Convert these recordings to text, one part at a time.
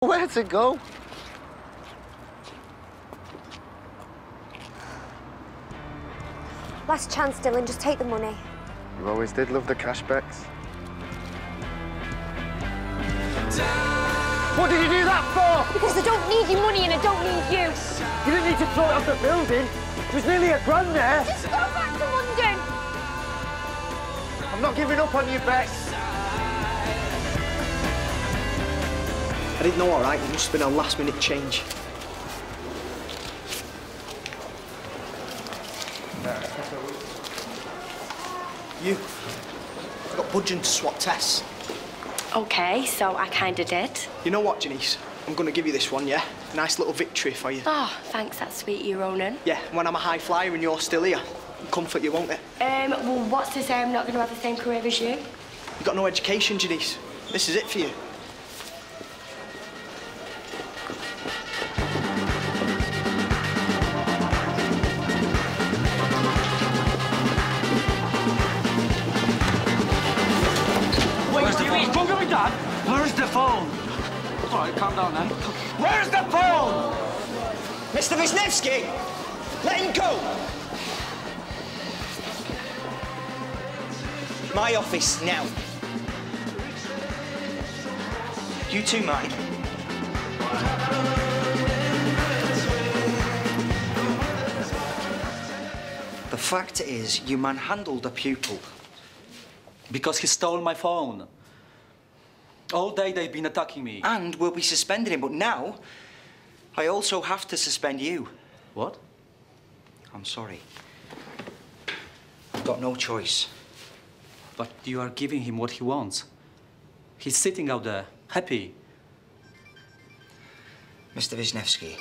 Where to go? Last chance, Dylan. Just take the money. You always did love the cashbacks. What did you do that for? Because I don't need your money and I don't need you. You didn't need to throw it off the building. There's nearly a grand there. Just go back to London. I'm not giving up on you, Bex. Didn't know, all right. It must have been a last-minute change. You. I've got budgeon to swap tests. Okay, so I kinda did. You know what, Janice? I'm going to give you this one, yeah? Nice little victory for you. Oh, thanks, that's sweet, you, Ronan. Yeah, when I'm a high flyer and you're still here. Comfort you, won't it? Um, well, what's to say I'm not gonna have the same career as you? You've got no education, Janice. This is it for you. Phone? Don't get me, Dad. Where's the phone? All right, calm down now. Where's the phone? Mr. Wisniewski! Let him go! My office, now. You too, mine. The fact is, you manhandled a pupil. Because he stole my phone. All day they've been attacking me. And we'll be suspending him, but now I also have to suspend you. What? I'm sorry. I've got no choice. But you are giving him what he wants. He's sitting out there, happy. Mr. Wisniewski.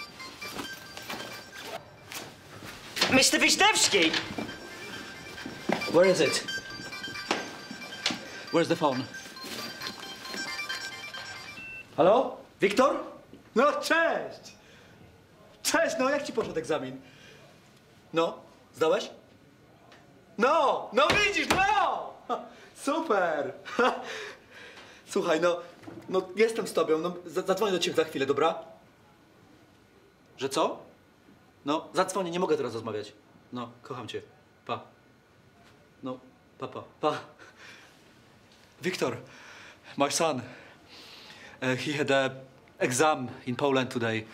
Mr. Wisniewski! Where is it? Where's the phone? Halo? Wiktor? No, cześć! Cześć, no jak ci poszedł egzamin? No, zdałeś? No, no widzisz, no! Super! Słuchaj, no, no jestem z tobą, no za- zadzwonię do ciebie za chwilę, dobra? Że co? No, zadzwonię, nie mogę teraz rozmawiać. No, kocham cię. Pa. No, papa, pa. pa. Wiktor, my son, uh, he had a exam in Poland today.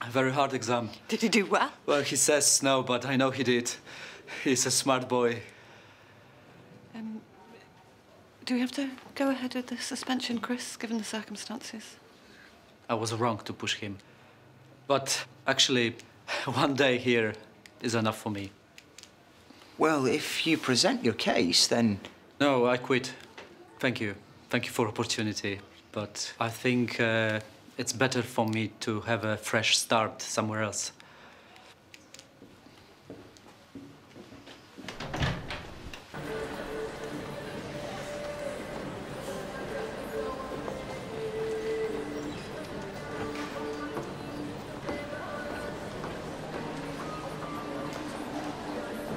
A very hard exam. Did he do well? Well, he says no, but I know he did. He's a smart boy. Do we have to go ahead with the suspension, Chris, given the circumstances? I was wrong to push him. But actually, one day here is enough for me. Well, if you present your case, then No, I quit. Thank you. Thank you for opportunity. But I think uh, it's better for me to have a fresh start somewhere else.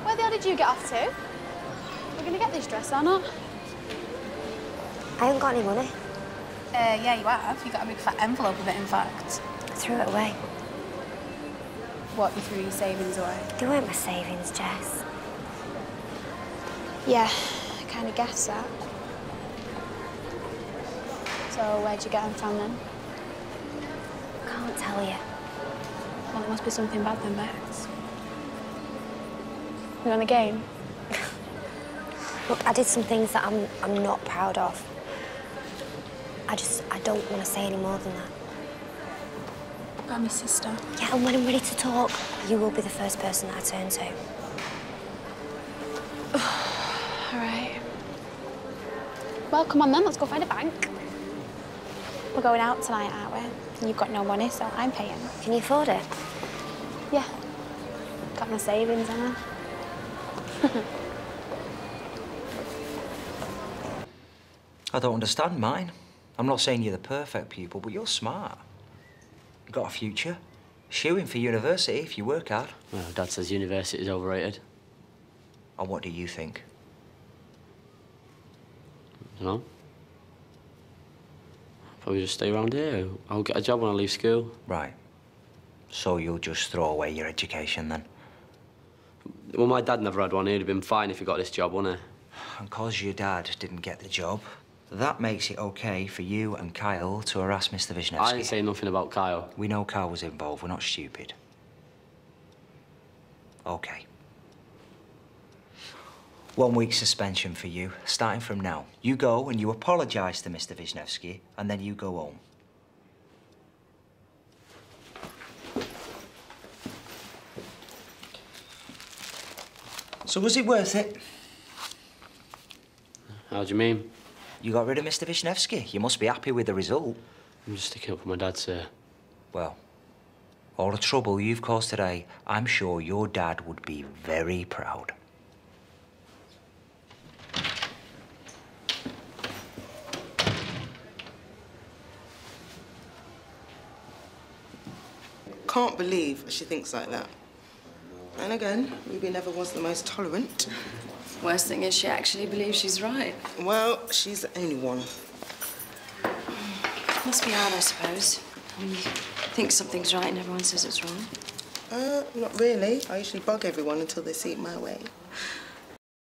Where the hell did you get off to? We're gonna get this dress or not? I haven't got any money. Uh, yeah, you have. You got a big fat envelope of it, in fact. I threw it away. What, you threw your savings away? They weren't my savings, Jess. Yeah, I kind of guessed that. So where'd you get them from then? Can't tell you. Well, it must be something bad then, Bex. We on the game? Look, I did some things that I'm, I'm not proud of. I just, I don't want to say any more than that. I'm my sister. Yeah, and when I'm ready to talk, you will be the first person that I turn to. All right. Well, come on then, let's go find a bank. We're going out tonight, aren't we? And you've got no money, so I'm paying. Can you afford it? Yeah. Got my savings, Anna. I don't understand mine. I'm not saying you're the perfect pupil, but you're smart. You've got a future. Shooing for university if you work hard. Well, Dad says university's overrated. And what do you think? You know? Probably just stay around here. I'll get a job when I leave school. Right. So you'll just throw away your education then? Well, my dad never had one. He'd have been fine if he got this job, wouldn't he? And cause your dad didn't get the job, that makes it okay for you and Kyle to harass Mr. Wisniewski. I didn't say nothing about Kyle. We know Kyle was involved. We're not stupid. Okay. One week suspension for you, starting from now. You go and you apologise to Mr. Wisniewski, and then you go home. So was it worth it? How do you mean? You got rid of Mr. Wisniewski. You must be happy with the result. I'm just sticking up for my dad, sir. Well, all the trouble you've caused today, I'm sure your dad would be very proud. Can't believe she thinks like that. And again, Ruby never was the most tolerant. Worst thing is she actually believes she's right. Well, she's the only one. Must be hard, I suppose. When you think something's right and everyone says it's wrong. Uh, not really. I usually bug everyone until they see it my way.